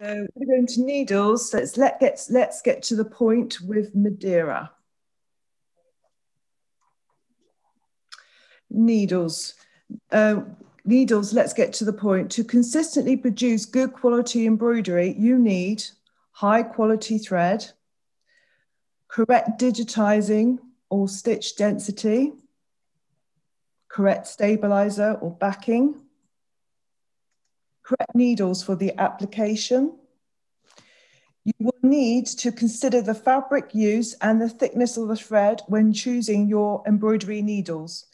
So we're going to needles. Let's let get let's get to the point with Madeira. Needles. Uh, needles, let's get to the point. To consistently produce good quality embroidery, you need high quality thread, correct digitizing or stitch density, correct stabilizer or backing, needles for the application. You will need to consider the fabric use and the thickness of the thread when choosing your embroidery needles.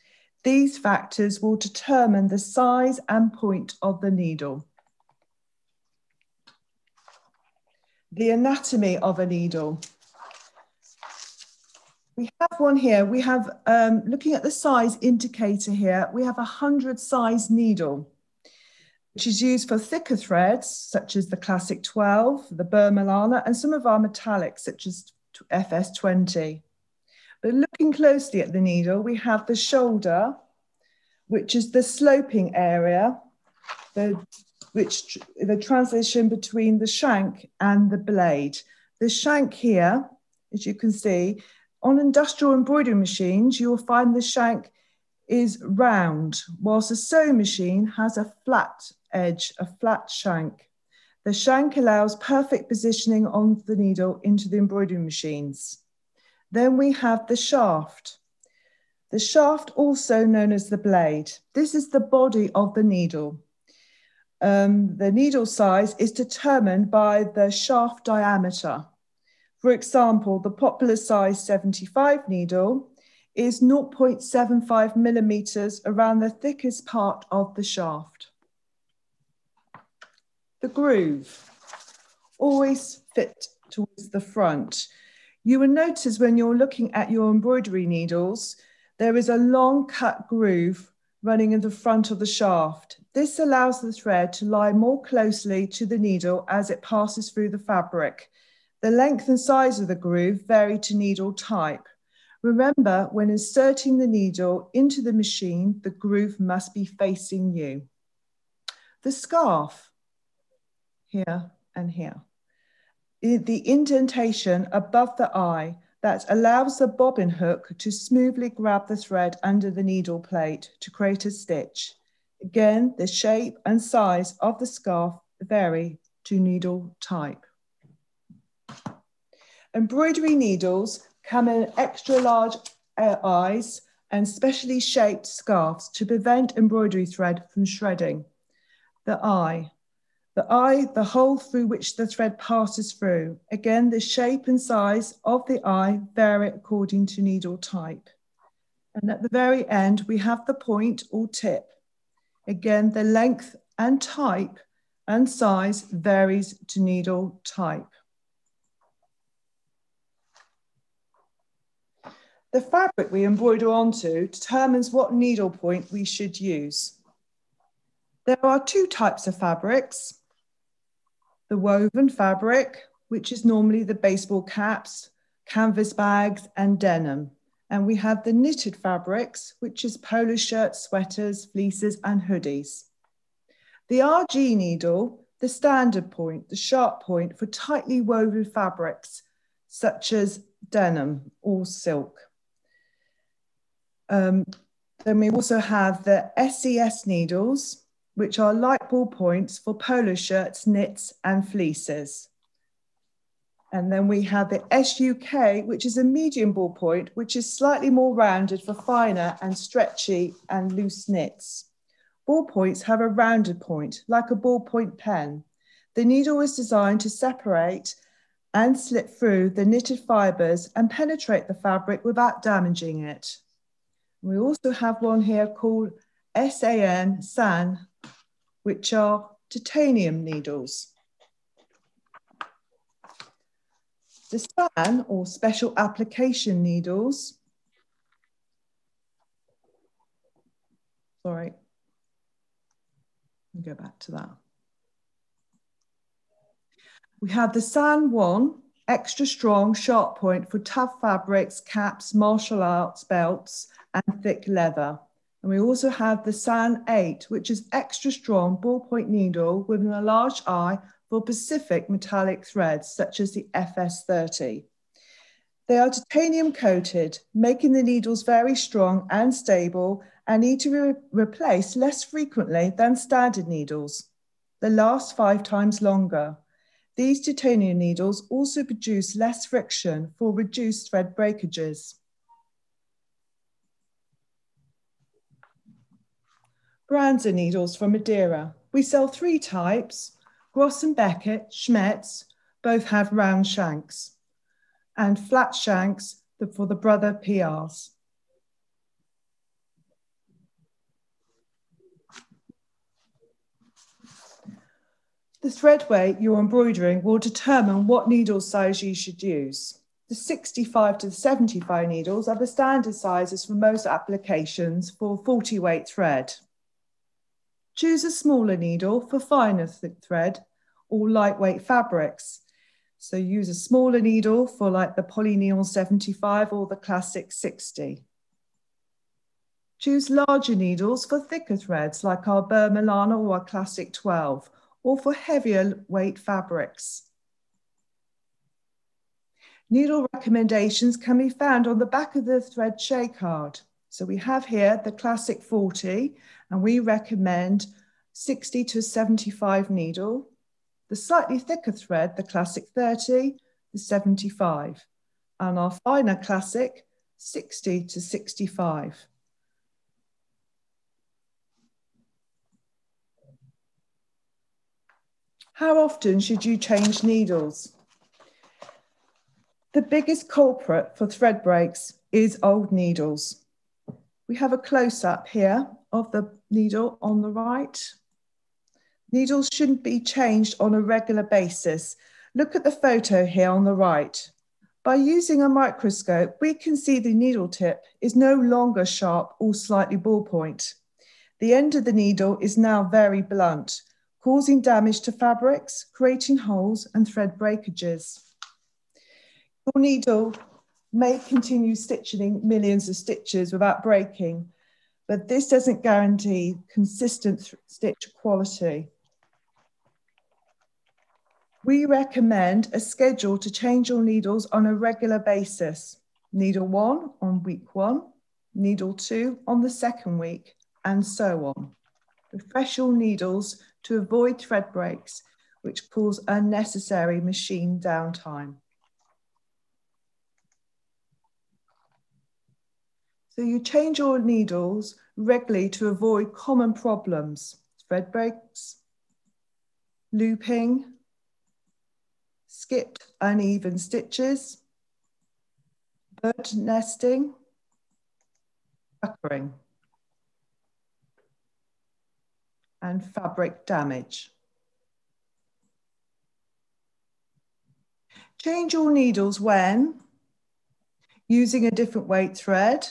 These factors will determine the size and point of the needle. The anatomy of a needle. We have one here. We have, um, looking at the size indicator here, we have a 100 size needle which is used for thicker threads, such as the classic 12, the Burmilana, and some of our metallics, such as FS20. But looking closely at the needle, we have the shoulder, which is the sloping area, the, which the transition between the shank and the blade. The shank here, as you can see, on industrial embroidery machines, you will find the shank is round, whilst a sewing machine has a flat edge, a flat shank. The shank allows perfect positioning on the needle into the embroidery machines. Then we have the shaft. The shaft, also known as the blade. This is the body of the needle. Um, the needle size is determined by the shaft diameter. For example, the popular size 75 needle is 0.75 millimeters around the thickest part of the shaft. The groove, always fit towards the front. You will notice when you're looking at your embroidery needles, there is a long cut groove running in the front of the shaft. This allows the thread to lie more closely to the needle as it passes through the fabric. The length and size of the groove vary to needle type. Remember, when inserting the needle into the machine, the groove must be facing you. The scarf, here and here. The indentation above the eye that allows the bobbin hook to smoothly grab the thread under the needle plate to create a stitch. Again, the shape and size of the scarf vary to needle type. Embroidery needles come in extra large uh, eyes and specially shaped scarves to prevent embroidery thread from shredding. The eye, the eye, the hole through which the thread passes through. Again, the shape and size of the eye vary according to needle type. And at the very end, we have the point or tip. Again, the length and type and size varies to needle type. The fabric we embroider onto determines what needle point we should use. There are two types of fabrics. The woven fabric, which is normally the baseball caps, canvas bags, and denim. And we have the knitted fabrics, which is polo shirts, sweaters, fleeces, and hoodies. The RG needle, the standard point, the sharp point for tightly woven fabrics, such as denim or silk. Um, then we also have the SES needles, which are light ball points for polo shirts, knits, and fleeces. And then we have the SUK, which is a medium ball point, which is slightly more rounded for finer and stretchy and loose knits. Ball points have a rounded point, like a ballpoint pen. The needle is designed to separate and slip through the knitted fibres and penetrate the fabric without damaging it. We also have one here called SAN, SAN, which are titanium needles. The SAN, or special application needles, sorry, go back to that. We have the SAN 1, extra strong sharp point for tough fabrics, caps, martial arts belts, and thick leather. And we also have the SAN 8, which is extra strong ballpoint needle with an enlarged eye for Pacific metallic threads, such as the FS30. They are titanium coated, making the needles very strong and stable and need to be re replaced less frequently than standard needles. They last five times longer. These titanium needles also produce less friction for reduced thread breakages. Brands of needles from Madeira. We sell three types. Groz and Beckert, Schmetz, both have round shanks. And flat shanks for the brother PRs. The thread weight you're embroidering will determine what needle size you should use. The 65 to the 75 needles are the standard sizes for most applications for 40 weight thread. Choose a smaller needle for finer thread or lightweight fabrics. So use a smaller needle for like the Polyneon 75 or the Classic 60. Choose larger needles for thicker threads like our Burmilana or our Classic 12 or for heavier weight fabrics. Needle recommendations can be found on the back of the thread shade card. So we have here the classic 40 and we recommend 60 to 75 needle. The slightly thicker thread, the classic 30, the 75. And our finer classic, 60 to 65. How often should you change needles? The biggest culprit for thread breaks is old needles. We have a close up here of the needle on the right. Needles shouldn't be changed on a regular basis. Look at the photo here on the right. By using a microscope, we can see the needle tip is no longer sharp or slightly ballpoint. The end of the needle is now very blunt, causing damage to fabrics, creating holes and thread breakages. Your needle may continue stitching millions of stitches without breaking, but this doesn't guarantee consistent stitch quality. We recommend a schedule to change your needles on a regular basis. Needle one on week one, needle two on the second week, and so on. Refresh your needles to avoid thread breaks, which cause unnecessary machine downtime. So you change your needles regularly to avoid common problems, thread breaks, looping, skipped uneven stitches, bird nesting, puckering. and fabric damage. Change your needles when using a different weight thread,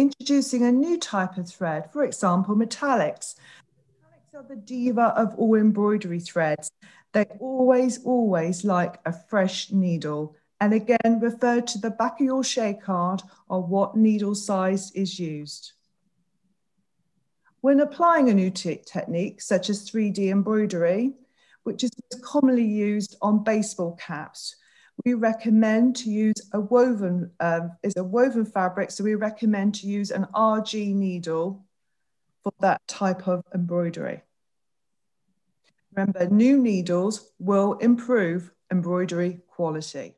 introducing a new type of thread, for example, metallics. Metallics are the diva of all embroidery threads. They always, always like a fresh needle. And again, refer to the back of your shade card or what needle size is used. When applying a new technique, such as 3D embroidery, which is commonly used on baseball caps, we recommend to use a woven, um, is a woven fabric, so we recommend to use an RG needle for that type of embroidery. Remember, new needles will improve embroidery quality.